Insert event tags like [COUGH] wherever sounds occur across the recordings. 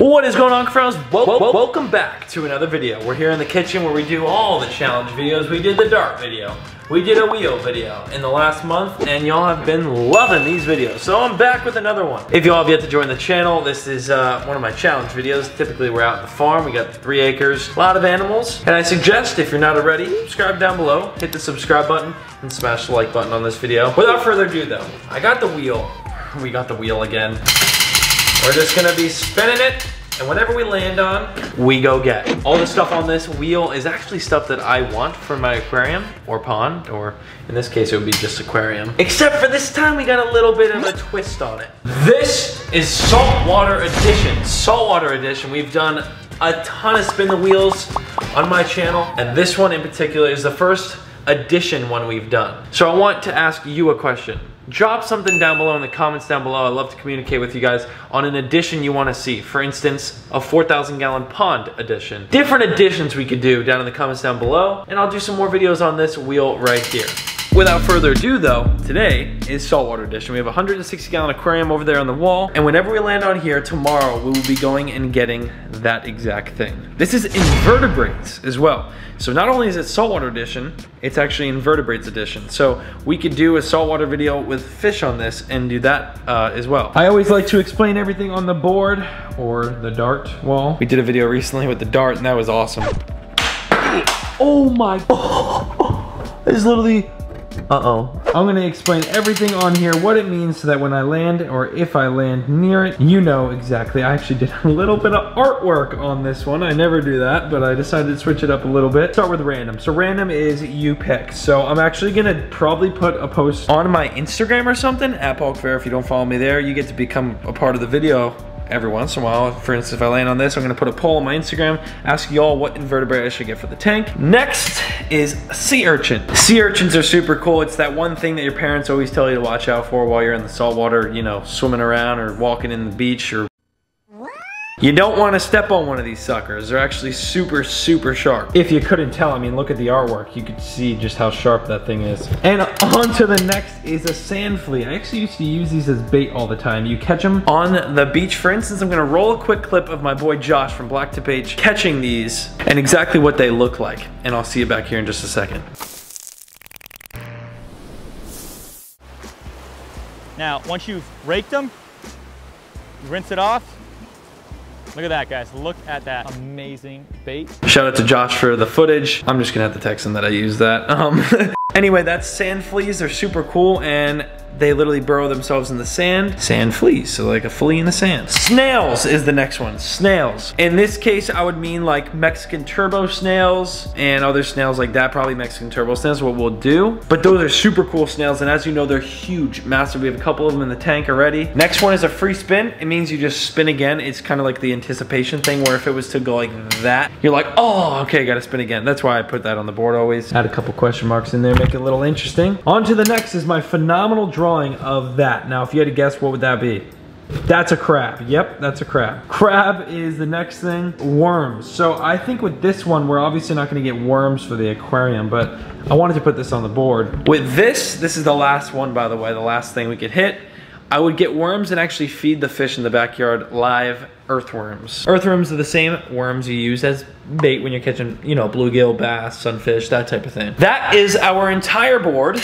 What is going on, friends? Wel wel welcome back to another video. We're here in the kitchen where we do all the challenge videos. We did the dart video. We did a wheel video in the last month, and y'all have been loving these videos. So I'm back with another one. If y'all have yet to join the channel, this is uh, one of my challenge videos. Typically, we're out at the farm. We got three acres, a lot of animals. And I suggest, if you're not already, subscribe down below, hit the subscribe button, and smash the like button on this video. Without further ado, though, I got the wheel. [LAUGHS] We got the wheel again. We're just gonna be spinning it, and whatever we land on, we go get. All the stuff on this wheel is actually stuff that I want for my aquarium or pond, or in this case, it would be just aquarium. Except for this time, we got a little bit of a twist on it. This is saltwater edition. Saltwater edition. We've done a ton of spin the wheels on my channel, and this one in particular is the first edition one we've done. So I want to ask you a question drop something down below in the comments down below. I love to communicate with you guys on an addition you want to see. For instance, a 4,000 gallon pond edition. Different additions we could do down in the comments down below. And I'll do some more videos on this wheel right here. Without further ado though, today is saltwater edition. We have a 160 gallon aquarium over there on the wall. And whenever we land on here tomorrow, we will be going and getting that exact thing. This is invertebrates as well. So not only is it saltwater edition, it's actually invertebrates edition. So we could do a saltwater video with fish on this and do that uh, as well. I always like to explain everything on the board or the dart wall. We did a video recently with the dart and that was awesome. Oh my, [LAUGHS] oh, it's literally uh-oh. I'm gonna explain everything on here, what it means so that when I land or if I land near it, you know exactly. I actually did [LAUGHS] a little bit of artwork on this one. I never do that, but I decided to switch it up a little bit. Start with random. So random is you pick. So I'm actually gonna probably put a post on my Instagram or something, at Fair. If you don't follow me there, you get to become a part of the video every once in a while. For instance, if I land on this, I'm gonna put a poll on my Instagram, ask y'all what invertebrate I should get for the tank. Next is sea urchin. Sea urchins are super cool. It's that one thing that your parents always tell you to watch out for while you're in the saltwater, you know, swimming around or walking in the beach or you don't want to step on one of these suckers. They're actually super, super sharp. If you couldn't tell, I mean, look at the artwork. You could see just how sharp that thing is. And on to the next is a sand flea. I actually used to use these as bait all the time. You catch them on the beach. For instance, I'm gonna roll a quick clip of my boy Josh from Black to H catching these and exactly what they look like. And I'll see you back here in just a second. Now, once you've raked them, you rinse it off, Look at that, guys. Look at that amazing bait. Shout out to Josh for the footage. I'm just gonna have to text him that I used that. Um, [LAUGHS] anyway, that's sand fleas. They're super cool and they literally burrow themselves in the sand. Sand fleas, so like a flea in the sand. Snails is the next one, snails. In this case, I would mean like Mexican turbo snails and other snails like that, probably Mexican turbo snails, what we'll do. But those are super cool snails, and as you know, they're huge, massive. We have a couple of them in the tank already. Next one is a free spin. It means you just spin again. It's kind of like the anticipation thing where if it was to go like that, you're like, oh, okay, gotta spin again. That's why I put that on the board always. Add a couple question marks in there, make it a little interesting. On to the next is my phenomenal drawing of that. Now, if you had to guess, what would that be? That's a crab. Yep, that's a crab. Crab is the next thing. Worms. So I think with this one, we're obviously not gonna get worms for the aquarium, but I wanted to put this on the board. With this, this is the last one, by the way, the last thing we could hit. I would get worms and actually feed the fish in the backyard live earthworms. Earthworms are the same worms you use as bait when you're catching, you know, bluegill, bass, sunfish, that type of thing. That is our entire board.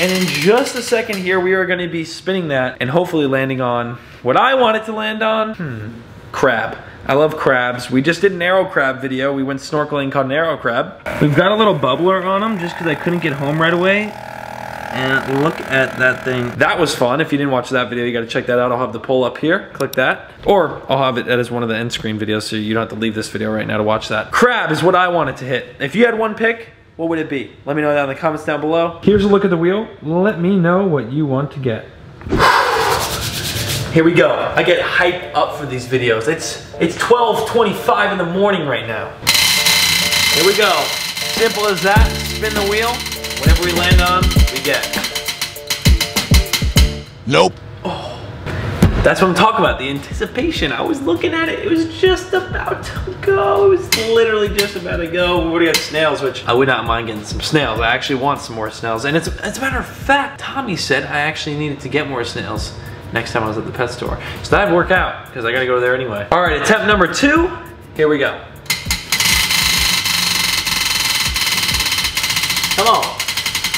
And in just a second here, we are gonna be spinning that and hopefully landing on what I wanted to land on. Hmm. Crab. I love crabs. We just did an arrow crab video. We went snorkeling caught an arrow crab. We've got a little bubbler on them just because I couldn't get home right away. And look at that thing. That was fun. If you didn't watch that video, you gotta check that out. I'll have the poll up here. Click that. Or I'll have it as one of the end screen videos so you don't have to leave this video right now to watch that. Crab is what I wanted to hit. If you had one pick, what would it be? Let me know that in the comments down below. Here's a look at the wheel. Let me know what you want to get. Here we go. I get hyped up for these videos. It's it's 12:25 in the morning right now. Here we go. Simple as that. Spin the wheel. Whatever we land on, we get. Nope. That's what I'm talking about, the anticipation. I was looking at it, it was just about to go. It was literally just about to go. We already got snails, which uh, I would not mind getting some snails. I actually want some more snails. And it's, as a matter of fact, Tommy said I actually needed to get more snails. next time I was at the pet store. So that'd work out, because I gotta go there anyway. All right, attempt number two, here we go. Come on,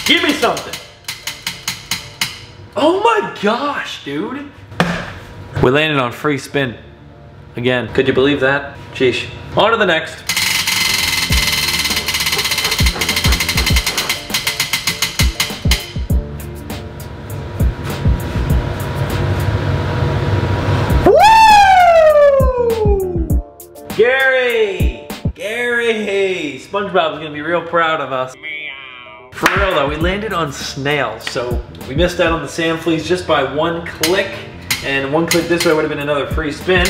give me something. Oh my gosh, dude. We landed on free spin. Again, could you believe that? Sheesh. On to the next. Woo! Gary! Gary! SpongeBob's gonna be real proud of us. Meow. For real though, we landed on snails, so we missed out on the sand fleas just by one click, and one click this way would have been another free spin.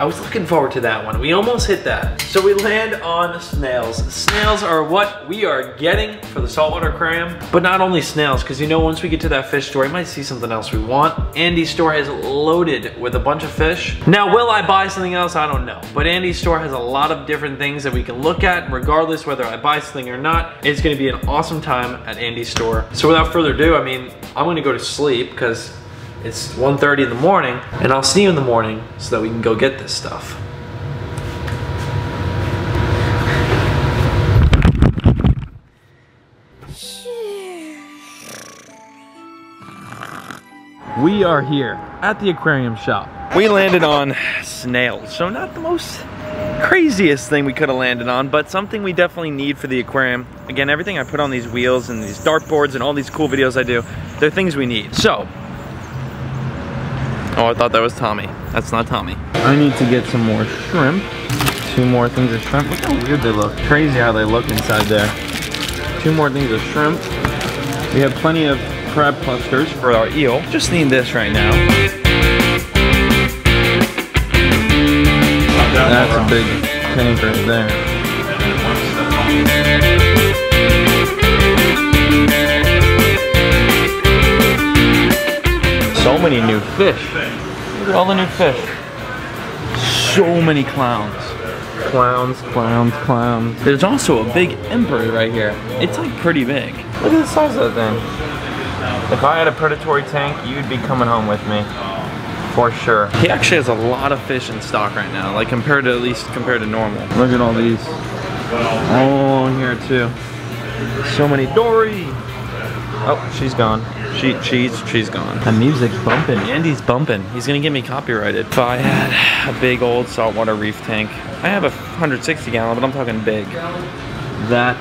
I was looking forward to that one. We almost hit that. So we land on snails. Snails are what we are getting for the saltwater aquarium, but not only snails, because you know once we get to that fish store, we might see something else we want. Andy's store has loaded with a bunch of fish. Now, will I buy something else? I don't know. But Andy's store has a lot of different things that we can look at, regardless whether I buy something or not. It's gonna be an awesome time at Andy's store. So without further ado, I mean, I'm gonna go to sleep because it's 1.30 in the morning, and I'll see you in the morning so that we can go get this stuff. We are here at the aquarium shop. We landed on snails, so not the most craziest thing we could have landed on, but something we definitely need for the aquarium. Again, everything I put on these wheels and these dartboards and all these cool videos I do, they're things we need. So, oh, I thought that was Tommy. That's not Tommy. I need to get some more shrimp. Two more things of shrimp. Look how weird they look. Crazy how they look inside there. Two more things of shrimp. We have plenty of crab clusters for our eel. Just need this right now. That's a big tank right there. So many new fish. Look at all the new fish. So many clowns. Clowns, clowns, clowns. There's also a big emperor right here. It's like pretty big. Look at the size of that thing. If I had a predatory tank, you'd be coming home with me. For sure. He actually has a lot of fish in stock right now, like compared to at least compared to normal. Look at all these. Oh, here too. So many Dory. Oh, she's gone. She, she's, she's gone. The music's bumping. Andy's bumping. He's gonna get me copyrighted. If I had a big old saltwater reef tank, I have a 160 gallon, but I'm talking big. That,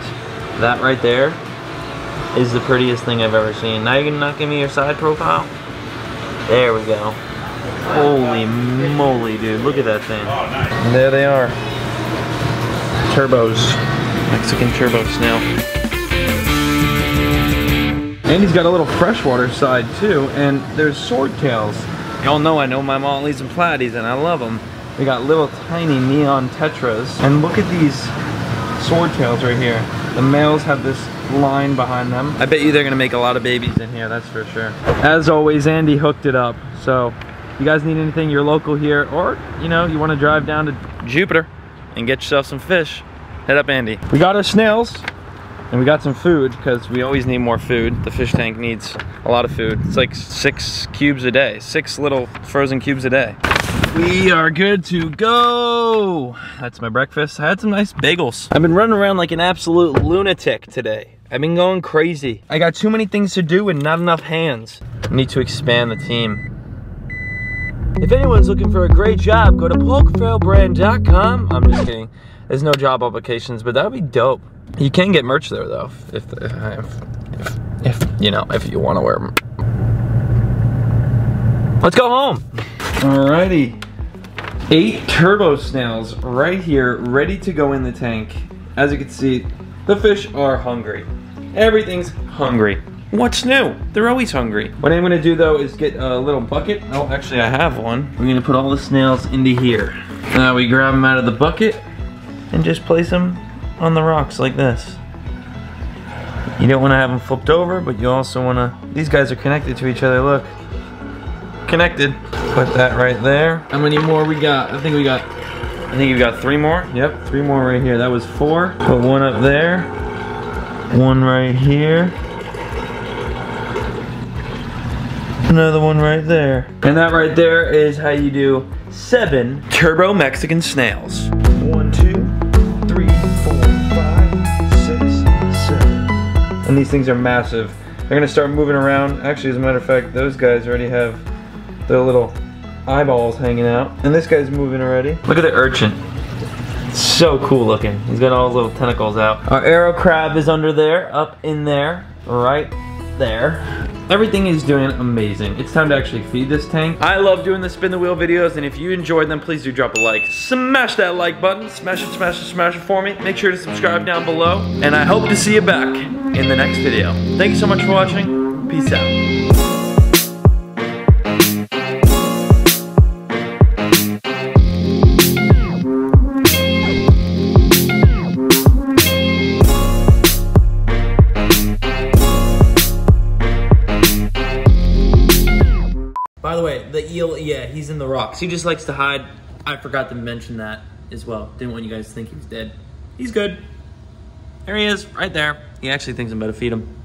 that right there is the prettiest thing I've ever seen. Now you're gonna not give me your side profile? There we go. Holy moly, dude. Look at that thing. There they are. Turbos. Mexican turbo snail. Andy's got a little freshwater side too, and there's swordtails. Y'all know I know my mollies and platies, and I love them. We got little tiny neon tetras. And look at these swordtails right here. The males have this line behind them. I bet you they're gonna make a lot of babies in here, that's for sure. As always, Andy hooked it up. So, you guys need anything, you're local here, or, you know, you wanna drive down to Jupiter and get yourself some fish, head up Andy. We got our snails, and we got some food, because we always need more food. The fish tank needs a lot of food. It's like six cubes a day, six little frozen cubes a day. We are good to go. That's my breakfast. I had some nice bagels. I've been running around like an absolute lunatic today. I've been going crazy. I got too many things to do and not enough hands. I need to expand the team. If anyone's looking for a great job, go to paulcuffarobrand.com. I'm just kidding. There's no job applications, but that would be dope. You can get merch there though, if, if, if, if, you know, if you want to wear them. Let's go home. Alrighty. Eight turbo snails right here, ready to go in the tank. As you can see, the fish are hungry. Everything's hungry. What's new? They're always hungry. What I'm gonna do though is get a little bucket. Oh, actually I have one. We're gonna put all the snails into here. Now we grab them out of the bucket and just place them on the rocks like this. You don't wanna have them flipped over, but you also wanna, these guys are connected to each other, look. Connected. Put that right there. How many more we got? I think we got, I think we got three more. Yep, three more right here. That was four. Put one up there. One right here. Another one right there. And that right there is how you do seven turbo Mexican snails. One, two, And these things are massive. They're gonna start moving around. Actually, as a matter of fact, those guys already have their little eyeballs hanging out. And this guy's moving already. Look at the urchin. So cool looking. He's got all his little tentacles out. Our arrow crab is under there, up in there, right there. Everything is doing amazing. It's time to actually feed this tank. I love doing the spin the wheel videos, and if you enjoyed them, please do drop a like. Smash that like button. Smash it, smash it, smash it for me. Make sure to subscribe down below, and I hope to see you back in the next video. Thank you so much for watching. Peace out. Yeah, he's in the rocks. He just likes to hide. I forgot to mention that as well. Didn't want you guys to think he was dead. He's good. There he is, right there. He actually thinks I'm about to feed him.